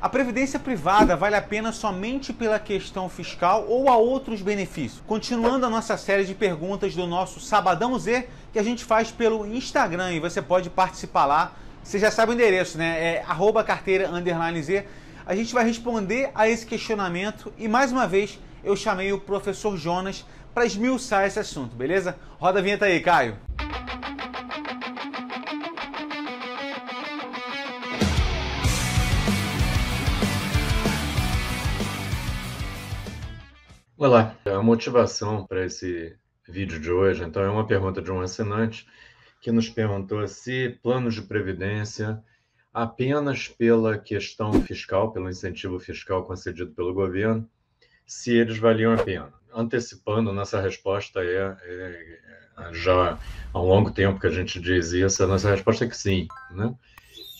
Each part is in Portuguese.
A previdência privada vale a pena somente pela questão fiscal ou há outros benefícios? Continuando a nossa série de perguntas do nosso Sabadão Z, que a gente faz pelo Instagram e você pode participar lá. Você já sabe o endereço, né? É carteira Z. A gente vai responder a esse questionamento e mais uma vez eu chamei o professor Jonas para esmiuçar esse assunto, beleza? Roda a vinheta aí, Caio. Olá, a motivação para esse vídeo de hoje, então, é uma pergunta de um assinante que nos perguntou se planos de previdência apenas pela questão fiscal, pelo incentivo fiscal concedido pelo governo, se eles valiam a pena. Antecipando, nossa resposta é, é, é já há um longo tempo que a gente diz isso, a nossa resposta é que sim, né?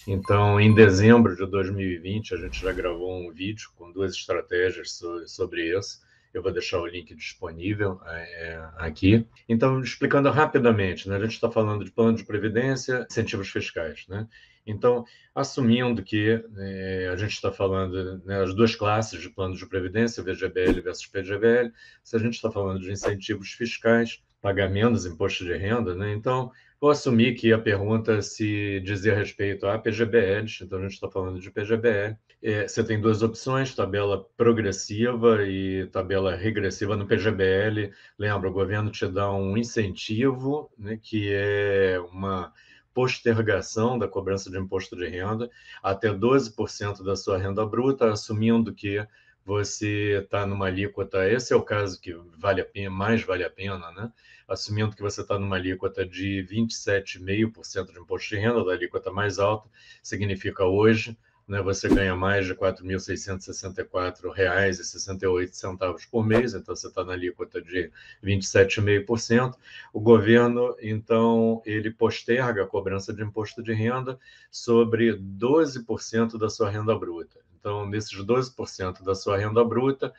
Então, em dezembro de 2020, a gente já gravou um vídeo com duas estratégias sobre isso eu vou deixar o link disponível é, aqui. Então, explicando rapidamente, né, a gente está falando de plano de previdência, incentivos fiscais. Né? Então, assumindo que é, a gente está falando né, as duas classes de plano de previdência, VGBL versus PGBL, se a gente está falando de incentivos fiscais, pagar menos imposto de renda, né? então Vou assumir que a pergunta se dizia respeito a PGBLs, então a gente está falando de PGBL. É, você tem duas opções, tabela progressiva e tabela regressiva no PGBL. Lembra, o governo te dá um incentivo, né, que é uma postergação da cobrança de imposto de renda até 12% da sua renda bruta, assumindo que você está numa alíquota, esse é o caso que vale a pena, mais vale a pena, né? Assumindo que você está numa alíquota de 27,5% de imposto de renda, da alíquota mais alta, significa hoje, né, você ganha mais de R$ 4.664,68 por mês, então você está na alíquota de 27,5%. O governo, então, ele posterga a cobrança de imposto de renda sobre 12% da sua renda bruta. Então, nesses 12% da sua renda bruta,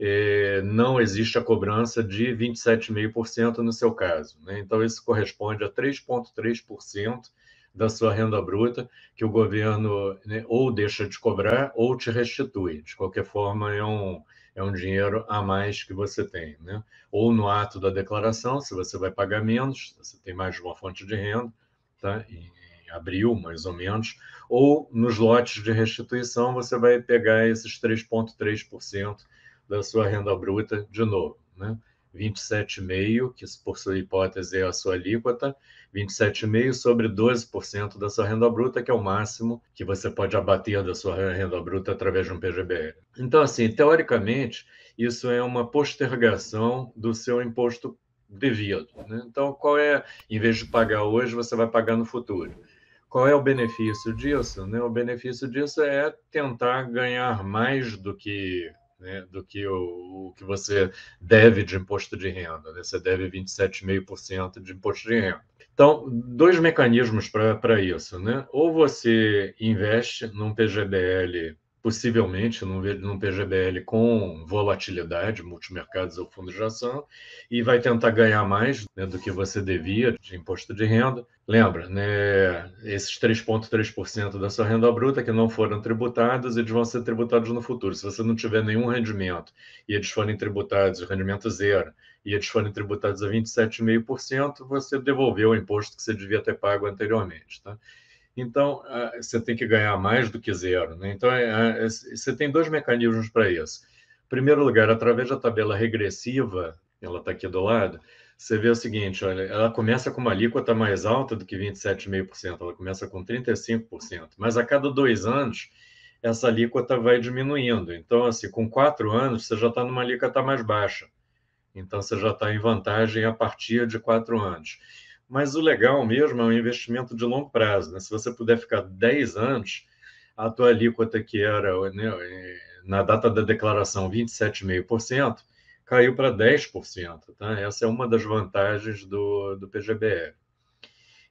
eh, não existe a cobrança de 27,5% no seu caso. Né? Então, isso corresponde a 3,3% da sua renda bruta, que o governo né, ou deixa de cobrar ou te restitui. De qualquer forma, é um, é um dinheiro a mais que você tem. Né? Ou no ato da declaração, se você vai pagar menos, você tem mais de uma fonte de renda, tá? E, abril, mais ou menos, ou nos lotes de restituição você vai pegar esses 3,3% da sua renda bruta de novo. Né? 27,5%, que por sua hipótese é a sua alíquota, 27,5% sobre 12% da sua renda bruta, que é o máximo que você pode abater da sua renda bruta através de um PGBL. Então, assim, teoricamente, isso é uma postergação do seu imposto devido. Né? Então, qual é, em vez de pagar hoje, você vai pagar no futuro. Qual é o benefício disso? Né? O benefício disso é tentar ganhar mais do que, né, do que o, o, que você deve de imposto de renda. Né? Você deve 27,5% de imposto de renda. Então, dois mecanismos para isso. Né? Ou você investe num PGBL possivelmente num, num PGBL com volatilidade, multimercados ou fundos de ação, e vai tentar ganhar mais né, do que você devia de imposto de renda. Lembra, né, esses 3,3% da sua renda bruta que não foram tributados, eles vão ser tributados no futuro. Se você não tiver nenhum rendimento e eles forem tributados, o rendimento zero, e eles forem tributados a 27,5%, você devolveu o imposto que você devia ter pago anteriormente. Tá? Então, você tem que ganhar mais do que zero. Né? Então, é, é, você tem dois mecanismos para isso. Em primeiro lugar, através da tabela regressiva, ela está aqui do lado, você vê o seguinte, olha, ela começa com uma alíquota mais alta do que 27,5%, ela começa com 35%, mas a cada dois anos, essa alíquota vai diminuindo. Então, assim, com quatro anos, você já está numa alíquota mais baixa. Então, você já está em vantagem a partir de quatro anos. Mas o legal mesmo é um investimento de longo prazo. Né? Se você puder ficar 10 anos, a tua alíquota que era né, na data da declaração 27,5%, caiu para 10%. Tá? Essa é uma das vantagens do, do PGBL.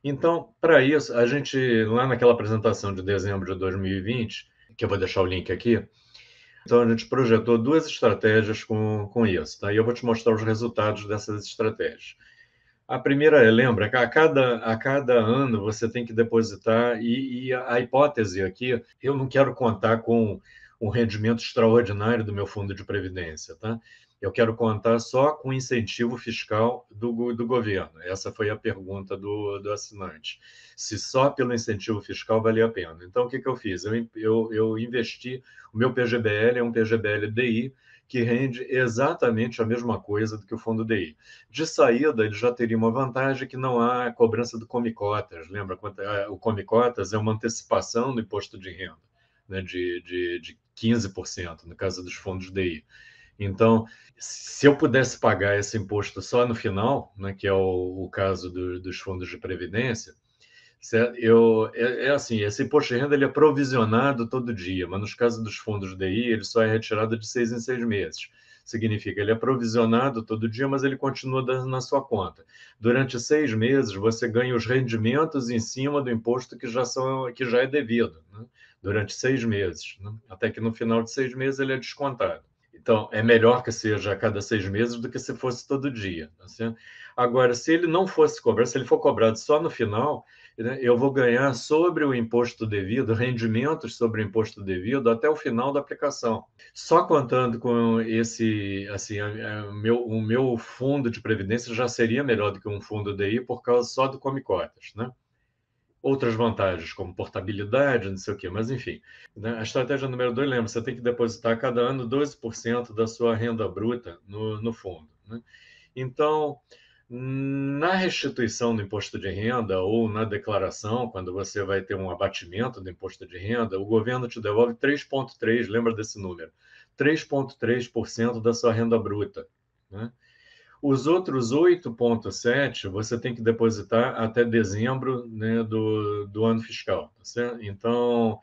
Então, para isso, a gente, lá naquela apresentação de dezembro de 2020, que eu vou deixar o link aqui, então a gente projetou duas estratégias com, com isso. Tá? E eu vou te mostrar os resultados dessas estratégias. A primeira é, lembra, a cada, a cada ano você tem que depositar, e, e a, hipótese aqui, eu não quero contar com um rendimento extraordinário do meu fundo de previdência, tá? Eu quero contar só com incentivo fiscal do, do governo. Essa foi a pergunta do, do assinante. Se só pelo incentivo fiscal valia a pena. Então, o que, que eu fiz? Eu, eu, eu investi, o meu PGBL é um PGBL DI, que rende exatamente a mesma coisa do que o fundo DI. De saída, ele já teria uma vantagem que não há cobrança do Comicotas. Lembra? É, o Comicotas é uma antecipação do imposto de renda, né, de, de, de 15%, no caso dos fundos DI. Então, se eu pudesse pagar esse imposto só no final, né, que é o, o caso do, dos fundos de previdência, eu, é, é, assim, esse imposto de renda ele é provisionado todo dia, mas nos casos dos fundos DI, ele só é retirado de seis em seis meses. Significa, ele é provisionado todo dia, mas ele continua na sua conta. Durante seis meses, você ganha os rendimentos em cima do imposto que já, são, que já é devido, né? durante seis meses. Né? Até que no final de seis meses ele é descontado. Então, é melhor que seja a cada seis meses do que se fosse todo dia. Tá Agora, se ele não fosse cobrado, se ele for cobrado só no final, eu vou ganhar sobre o imposto devido, rendimentos sobre o imposto devido até o final da aplicação. Só contando com esse, assim, a, meu, o meu fundo de previdência já seria melhor do que um fundo DI por causa só do come cotas, né? Outras vantagens, como portabilidade, não sei o quê, mas enfim. Né? A estratégia número dois, lembra, você tem que depositar cada ano 12% da sua renda bruta no, no fundo. Né? Então, na restituição do imposto de renda ou na declaração, quando você vai ter um abatimento do imposto de renda, o governo te devolve 3,3%, lembra desse número? 3,3% da sua renda bruta. Né? Os outros 8,7% você tem que depositar até dezembro né, do, do ano fiscal. Tá? Então,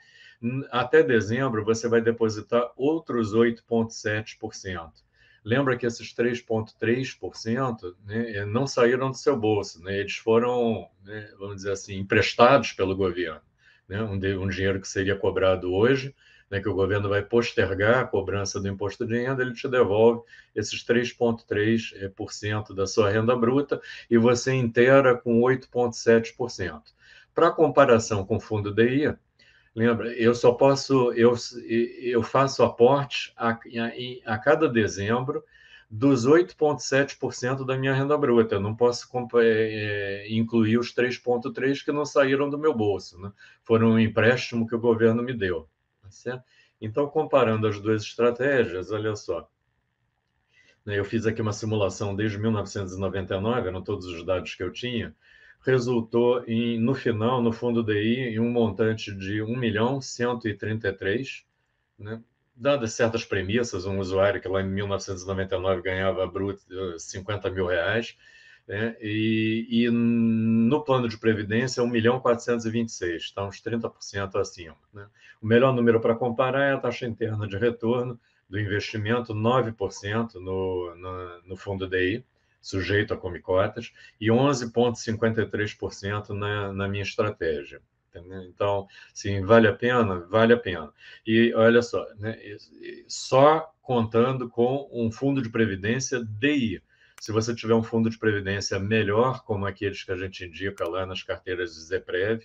até dezembro, você vai depositar outros 8,7%. Lembra que esses 3,3% né, eh, não saíram do seu bolso, né? eles foram, né, vamos dizer assim, emprestados pelo governo. Né? Um, de, um dinheiro que seria cobrado hoje, né, que o governo vai postergar a cobrança do imposto de renda, ele te devolve esses 3,3% da sua renda bruta e você inteira com 8,7%. Para comparação com o fundo DI, Lembra, eu só posso, eu, eu faço aporte a, a, a cada dezembro dos 8,7% da minha renda bruta. Eu não posso é, incluir os 3,3% que não saíram do meu bolso. Né? Foram um empréstimo que o governo me deu. Tá certo? Então, comparando as duas estratégias, olha só. Eu fiz aqui uma simulação desde 1999, eram todos os dados que eu tinha resultou em, no final, no fundo DI, em um montante de 1 milhão 133, né? dadas certas premissas, um usuário que lá em 1999 ganhava bruto 50 mil reais, né? e, e, no plano de previdência 1 milhão 426, está uns 30% acima. Né? O melhor número para comparar é a taxa interna de retorno do investimento, 9% no, no, no fundo DI, sujeito a comicotas, e 11,53% na, na minha estratégia. Então, sim, vale a pena? Vale a pena. E olha só, né, só contando com um fundo de previdência DI. Se você tiver um fundo de previdência melhor, como aqueles que a gente indica lá nas carteiras de Zeprev,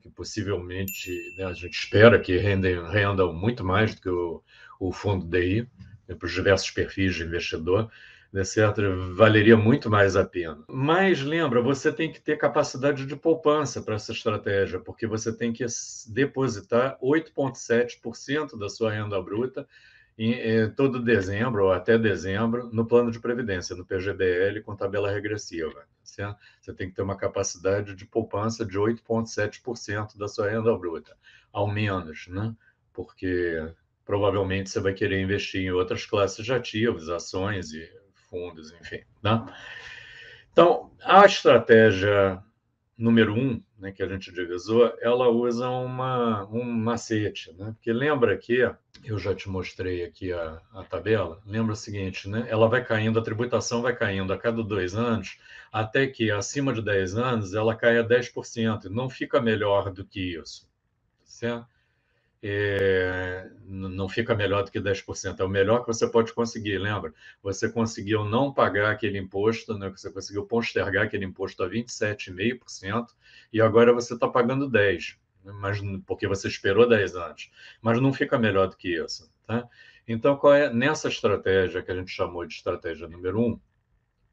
que possivelmente né, a gente espera que rendem, rendam muito mais do que o, o fundo DI, né, para os diversos perfis de investidor, né, certo? valeria muito mais a pena. Mas lembra, você tem que ter capacidade de poupança para essa estratégia, porque você tem que depositar 8,7% da sua renda bruta em, em, todo dezembro ou até dezembro no plano de previdência, no PGBL com tabela regressiva. Certo? Você tem que ter uma capacidade de poupança de 8,7% da sua renda bruta, ao menos, né? porque provavelmente você vai querer investir em outras classes de ativos, ações e fundos, enfim. Né? Então, a estratégia número um, né, que a gente divisou, ela usa uma, um macete, né? Porque lembra que eu já te mostrei aqui a, a tabela. Lembra o seguinte, né? Ela vai caindo, a tributação vai caindo a cada dois anos, até que acima de 10 anos ela caia 10%. Não fica melhor do que isso, certo? É, não fica melhor do que 10%, é o melhor que você pode conseguir, lembra? Você conseguiu não pagar aquele imposto, né? você conseguiu postergar aquele imposto a 27,5%, e agora você está pagando 10%, né? mas, porque você esperou 10 anos. Mas não fica melhor do que isso. Tá? Então, qual é nessa estratégia que a gente chamou de estratégia número 1? Um,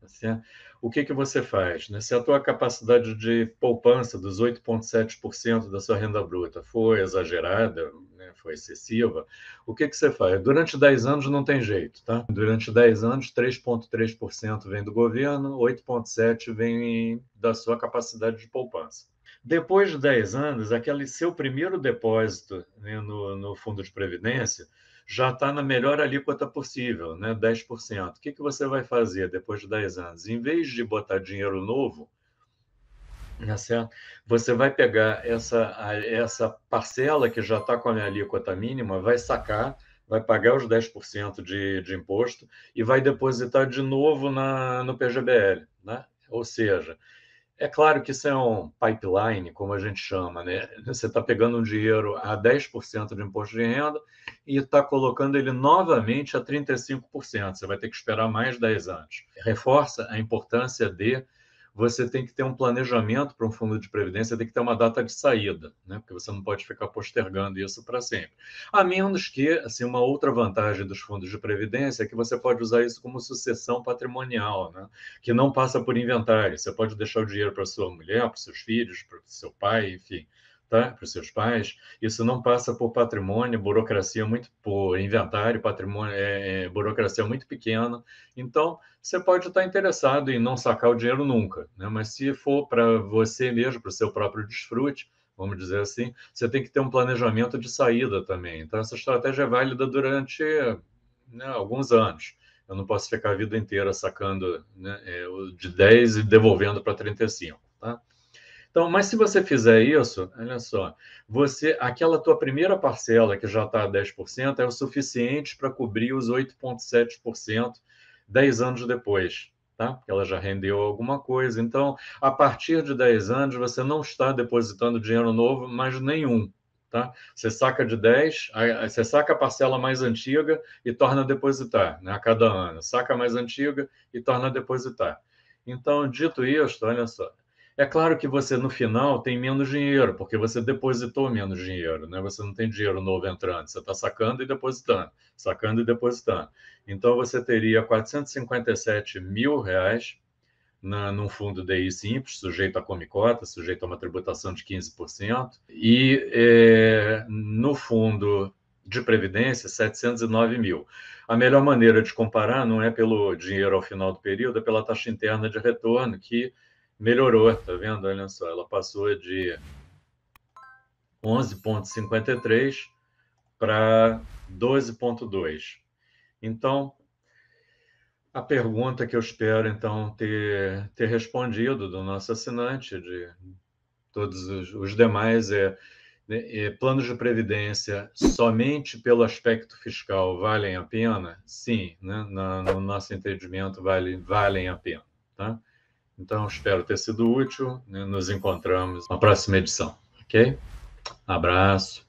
assim, o que, que você faz? Né? Se a tua capacidade de poupança dos 8,7% da sua renda bruta foi exagerada, né, foi excessiva, o que, que você faz? Durante 10 anos não tem jeito, tá? Durante 10 anos, 3,3% vem do governo, 8,7% vem da sua capacidade de poupança. Depois de 10 anos, aquele seu primeiro depósito né, no, no fundo de previdência já está na melhor alíquota possível, né? 10%. O que, que você vai fazer depois de 10 anos? Em vez de botar dinheiro novo, tá certo? você vai pegar essa, essa parcela que já está com a alíquota mínima, vai sacar, vai pagar os 10% de, de imposto e vai depositar de novo na, no PGBL. Né? Ou seja, é claro que isso é um pipeline, como a gente chama, né? Você está pegando um dinheiro a 10% de imposto de renda e está colocando ele novamente a 35%. Você vai ter que esperar mais 10 anos. Reforça a importância de você tem que ter um planejamento para um fundo de previdência, tem que ter uma data de saída, né? porque você não pode ficar postergando isso para sempre. A menos que, assim, uma outra vantagem dos fundos de previdência é que você pode usar isso como sucessão patrimonial, né? que não passa por inventário. Você pode deixar o dinheiro para sua mulher, para seus filhos, para seu pai, enfim tá? para os seus pais. Isso não passa por patrimônio, burocracia muito por inventário, patrimônio, é, é, burocracia muito pequena. Então, você pode estar interessado em não sacar o dinheiro nunca, né? mas se for para você mesmo, para o seu próprio desfrute, vamos dizer assim, você tem que ter um planejamento de saída também. Então, essa estratégia é válida durante né, alguns anos. Eu não posso ficar a vida inteira sacando né, é, de 10 e devolvendo para 35. Tá? Então, mas se você fizer isso, olha só, você aquela tua primeira parcela que já está a 10% é o suficiente para cobrir os 8,7% 10 anos depois, tá? Porque ela já rendeu alguma coisa. Então, a partir de 10 anos, você não está depositando dinheiro novo, mais nenhum. Tá? Você saca de 10, você saca a parcela mais antiga e torna a depositar né, a cada ano. Saca a mais antiga e torna a depositar. Então, dito isso, olha só, é claro que você, no final, tem menos dinheiro, porque você depositou menos dinheiro, né? Você não tem dinheiro novo entrando, você está sacando e depositando, sacando e depositando. Então, você teria 457 mil reais na, num fundo DI simples, sujeito a comicota, sujeito a uma tributação de 15%, e é, no fundo de previdência, 709 mil. A melhor maneira de comparar não é pelo dinheiro ao final do período, é pela taxa interna de retorno, que melhorou, tá vendo? Olha só, ela passou de 11,53 para 12,2. Então, a pergunta que eu espero, então, ter, ter respondido do nosso assinante, de todos os, os demais, é, é, planos de previdência somente pelo aspecto fiscal valem a pena? Sim, né? Na, no nosso entendimento, vale, valem a pena. Tá? Então, espero ter sido útil. Né? Nos encontramos na próxima edição, ok? Abraço.